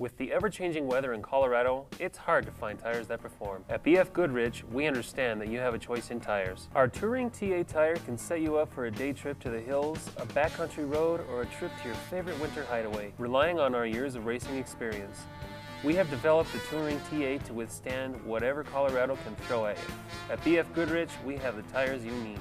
With the ever-changing weather in Colorado, it's hard to find tires that perform. At BF Goodrich, we understand that you have a choice in tires. Our Touring TA tire can set you up for a day trip to the hills, a backcountry road, or a trip to your favorite winter hideaway, relying on our years of racing experience. We have developed the Touring TA to withstand whatever Colorado can throw at you. At BF Goodrich, we have the tires you need.